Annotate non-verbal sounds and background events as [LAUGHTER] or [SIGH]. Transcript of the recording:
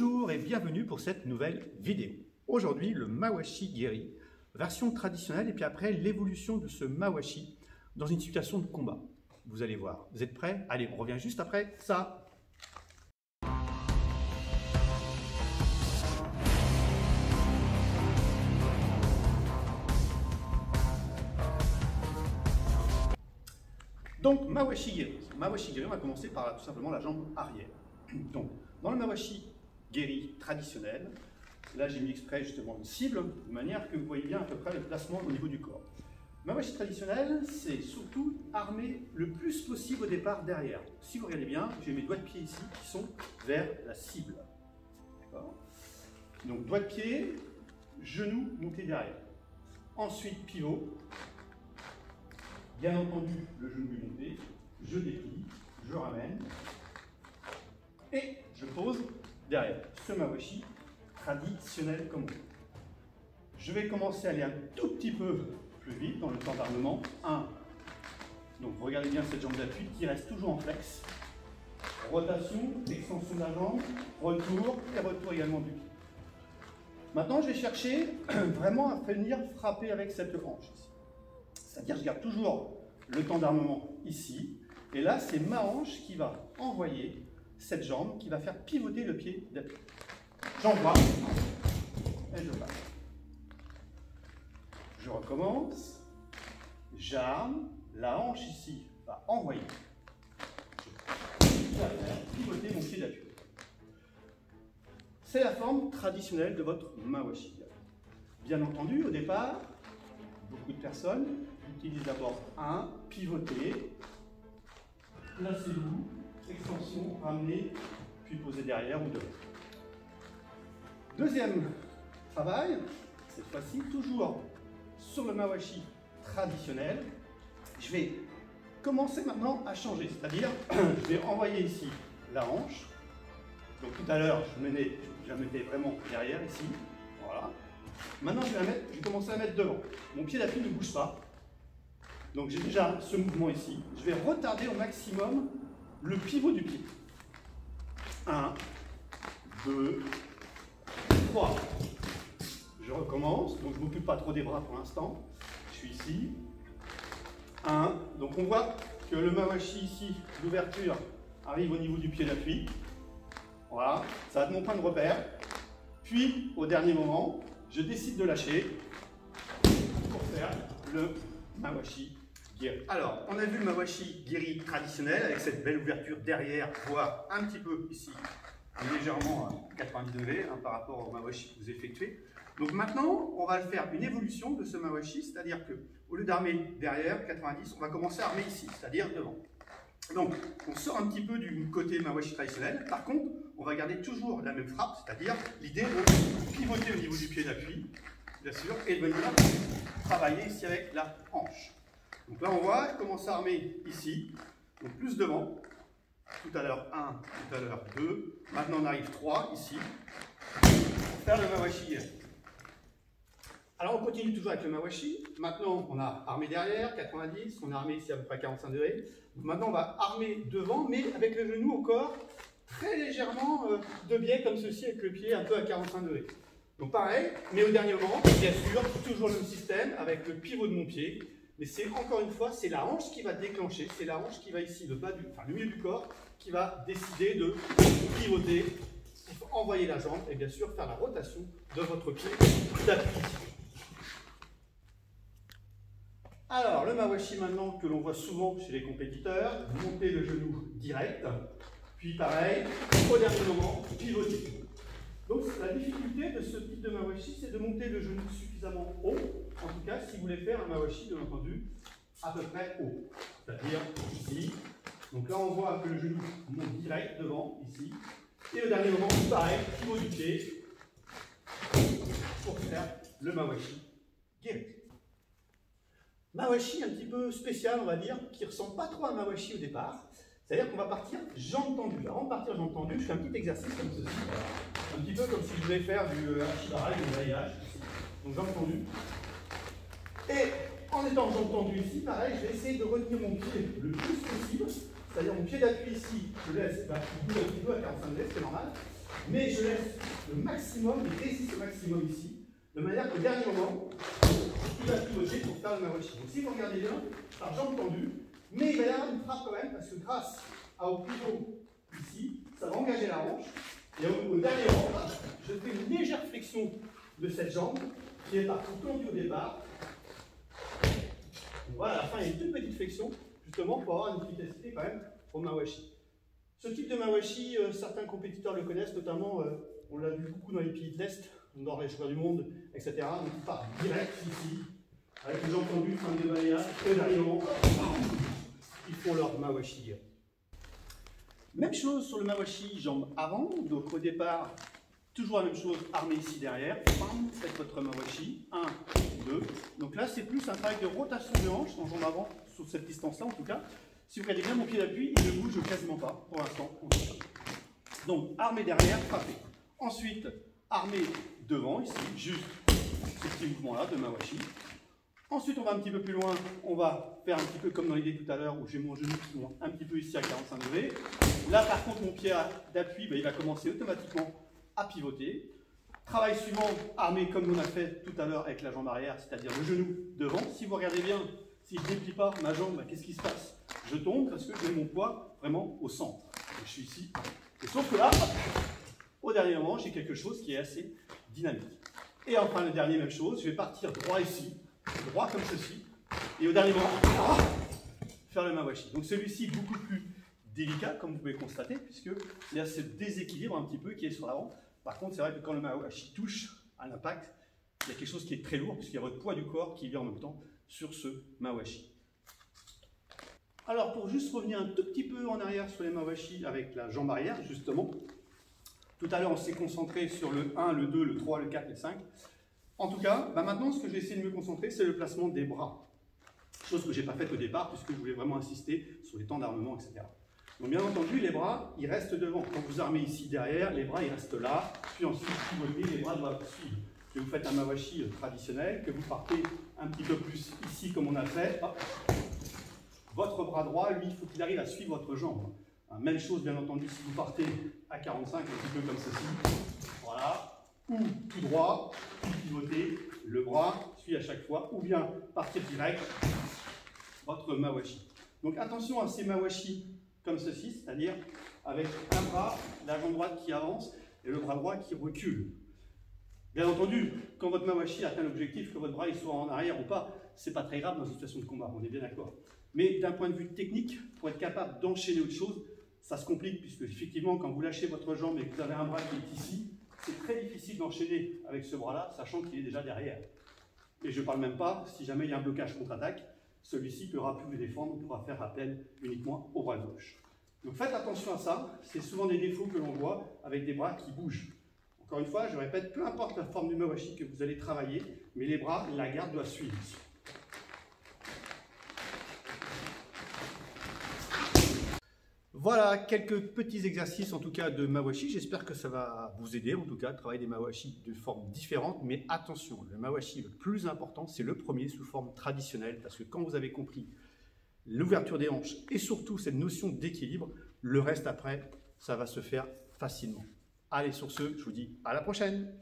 Bonjour et bienvenue pour cette nouvelle vidéo. Aujourd'hui, le Mawashi Geri, version traditionnelle et puis après l'évolution de ce Mawashi dans une situation de combat. Vous allez voir. Vous êtes prêts? Allez, on revient juste après ça. Donc, Mawashi Geri. Mawashi Geri, on va commencer par tout simplement la jambe arrière. Donc, dans le Mawashi Geri traditionnel, là j'ai mis exprès justement une cible, de manière que vous voyez bien à peu près le placement au niveau du corps. Mawashi traditionnel, c'est surtout armer le plus possible au départ derrière. Si vous regardez bien, j'ai mes doigts de pied ici qui sont vers la cible. Donc doigts de pied, genou monté derrière. Ensuite pivot, Bien entendu, le genou est monté, je déplie, je ramène, et je pose derrière. Ce mawashi traditionnel comme vous. Je vais commencer à aller un tout petit peu plus vite dans le temps d'armement. 1. Donc regardez bien cette jambe d'appui qui reste toujours en flex. Rotation, extension de la jambe, retour et retour également du pied. Maintenant, je vais chercher [CLEARS THROAT] vraiment à venir frapper avec cette hanche. C'est-à-dire je garde toujours le temps d'armement ici. Et là, c'est ma hanche qui va envoyer cette jambe, qui va faire pivoter le pied d'appui. J'envoie et je passe. Je recommence. J'arme. La hanche ici va envoyer. Je pivoter mon pied d'appui. C'est la forme traditionnelle de votre mawashi. Bien entendu, au départ, beaucoup de personnes utilise d'abord un, pivoter, placez-vous, extension, ramener, puis poser derrière ou devant. Deuxième travail, cette fois-ci toujours sur le mawashi traditionnel. Je vais commencer maintenant à changer, c'est-à-dire je vais envoyer ici la hanche. Donc tout à l'heure, je, je la mettais vraiment derrière ici. Voilà. Maintenant, je vais, je vais commencer à mettre devant. Mon pied d'appui ne bouge pas. Donc j'ai déjà ce mouvement ici. Je vais retarder au maximum le pivot du pied. 1, 2, 3. Je recommence, donc je ne m'occupe pas trop des bras pour l'instant. Je suis ici. 1. Donc on voit que le mawashi ici, l'ouverture, arrive au niveau du pied d'appui. Voilà, ça va être mon point de repère. Puis, au dernier moment, je décide de lâcher pour faire le mawashi Alors, on a vu le mawashi giri traditionnel avec cette belle ouverture derrière, voire un petit peu ici, légèrement à 90 degrés hein, par rapport au mawashi que vous effectuez. Donc maintenant, on va faire une évolution de ce mawashi, c'est-à-dire que au lieu d'armer derrière 90, on va commencer à armer ici, c'est-à-dire devant. Donc, on sort un petit peu du côté mawashi traditionnel. Par contre, on va garder toujours la même frappe, c'est-à-dire l'idée de pivoter au niveau du pied d'appui, bien sûr, et de venir travailler ici avec la hanche. Donc là, on voit, elle commence à armer ici, donc plus devant. Tout à l'heure 1, tout à l'heure 2. Maintenant, on arrive 3 ici, pour faire le mawashi. Alors, on continue toujours avec le mawashi. Maintenant, on a armé derrière, 90. On a armé ici à peu près 45 degrés. Donc maintenant, on va armer devant, mais avec le genou au corps, très légèrement euh, de biais, comme ceci, avec le pied un peu à 45 degrés. Donc pareil, mais au dernier moment, bien sûr, toujours le même système, avec le pivot de mon pied, mais c'est encore une fois, c'est la hanche qui va déclencher, c'est la hanche qui va ici, le bas du, enfin milieu du corps, qui va décider de pivoter, envoyer la jambe et bien sûr faire la rotation de votre pied d'appui. Alors, le mawashi maintenant que l'on voit souvent chez les compétiteurs, monter le genou direct, puis pareil, au dernier moment, pivoter. Donc la difficulté de ce type de mawashi, c'est de monter le genou suffisamment haut, en tout cas si vous voulez faire un mawashi, bien entendu, à peu près haut. C'est-à-dire ici. Donc là on voit que le genou monte direct devant, ici. Et au dernier moment, pareil, pivot du pour faire le mawashi guéri. Mawashi un petit peu spécial, on va dire, qui ressemble pas trop à un mawashi au départ. C'est-à-dire qu'on va partir jambes tendues. Avant de partir jambes tendues, je fais un petit exercice comme ceci. Un petit peu comme si je voulais faire du hachibara, du balayage. Donc jambes tendues. Et en étant jambes tendues ici, pareil, je vais essayer de retenir mon pied le plus possible. C'est-à-dire mon pied d'appui ici, je laisse, bah, il bouge un petit peu à 45 degrés, c'est normal. Mais je laisse le maximum, je résiste au maximum ici, de manière qu'au dernier moment, il va pivoter pour faire le mawashi. Donc si vous regardez bien, par jambe tendue, mais il va y avoir une frappe quand même, parce que grâce au pivot ici, ça va engager la hanche. Et au, dernier moment, je fais une légère flexion de cette jambe, qui est partout tendue au départ. Voilà, à la fin, il y a une toute petite flexion, justement pour avoir une efficacité quand même au mawashi. Ce type de mawashi, euh, certains compétiteurs le connaissent, notamment, euh, on l'a vu beaucoup dans les pays de l'Est, dans les joueurs du monde, etc. Donc ils partent direct ici, avec les jambes tendues, fin de balayage, et derrière, ils font leur mawashi. Même chose sur le mawashi, jambes avant, donc au départ, toujours la même chose, armé ici derrière, faites votre mawashi, 1, 2, donc là c'est plus un travail de rotation de hanche, en jambes avant, sur cette distance-là en tout cas, si vous regardez bien mon pied d'appui, il ne bouge quasiment pas, pour l'instant, Donc, armé derrière, frappé. Ensuite, armé devant, ici, juste ce petit mouvement-là de Mawashi. Ensuite, on va un petit peu plus loin, on va faire un petit peu comme dans l'idée tout à l'heure où j'ai mon genou qui monte un petit peu ici à 45 degrés. Là, par contre, mon pied d'appui, ben, il va commencer automatiquement à pivoter. Travail suivant, armé comme on a fait tout à l'heure avec la jambe arrière, c'est-à-dire le genou devant. Si vous regardez bien, si je ne déplie pas ma jambe, ben, qu'est-ce qui se passe? Je tombe parce que j'ai mon poids vraiment au centre. je suis ici. Et sauf que là, au dernier moment, j'ai quelque chose qui est assez dynamique. Et enfin, le dernier, même chose, je vais partir droit ici, droit comme ceci, et au dernier moment, ah, faire le mawashi. Donc celui-ci beaucoup plus délicat, comme vous pouvez constater, puisqu'il y a ce déséquilibre un petit peu qui est sur l'avant. Par contre, c'est vrai que quand le mawashi touche à l'impact, il y a quelque chose qui est très lourd, puisqu'il y a votre poids du corps qui vient en même temps sur ce mawashi. Alors, pour juste revenir un tout petit peu en arrière sur les mawashi avec la jambe arrière, justement, tout à l'heure, on s'est concentré sur le 1, le 2, le 3, le 4, le 5. En tout cas, bah maintenant, ce que je vais essayer de me concentrer, c'est le placement des bras. Chose que je n'ai pas faite au départ, puisque je voulais vraiment insister sur les temps d'armement, etc. Donc bien entendu, les bras, ils restent devant. Quand vous armez ici derrière, les bras, ils restent là. Puis ensuite, pivotez, les bras doivent suivre. Que vous faites un mawashi euh, traditionnel, que vous partez un petit peu plus ici, comme on a fait, votre bras droit, lui, il faut qu'il arrive à suivre votre jambe. Hein, même chose, bien entendu, si vous partez à 45, un petit peu comme ceci. Voilà. Ou tout droit, pivoter, le bras suit à chaque fois, ou bien partir direct, votre mawashi. Donc attention à ces mawashi comme ceci, c'est-à-dire avec un bras, la jambe droite qui avance et le bras droit qui recule. Bien entendu, quand votre mawashi atteint l'objectif, que votre bras il soit en arrière ou pas, c'est pas très grave dans une situation de combat, on est bien d'accord. Mais d'un point de vue technique, pour être capable d'enchaîner autre chose, ça se complique puisque effectivement, quand vous lâchez votre jambe et que vous avez un bras qui est ici, c'est très difficile d'enchaîner avec ce bras-là, sachant qu'il est déjà derrière. Et je ne parle même pas, si jamais il y a un blocage contre-attaque, celui-ci ne pourra plus vous défendre, il pourra faire appel uniquement au bras gauche. Donc faites attention à ça, c'est souvent des défauts que l'on voit avec des bras qui bougent. Encore une fois, je répète, peu importe la forme mawashi que vous allez travailler, mais les bras, la garde doit suivre. Voilà quelques petits exercices en tout cas de mawashi. J'espère que ça va vous aider en tout cas de travailler des mawashi de forme différente. Mais attention, le mawashi le plus important, c'est le premier sous forme traditionnelle. Parce que quand vous avez compris l'ouverture des hanches et surtout cette notion d'équilibre, le reste après, ça va se faire facilement. Allez, sur ce, je vous dis à la prochaine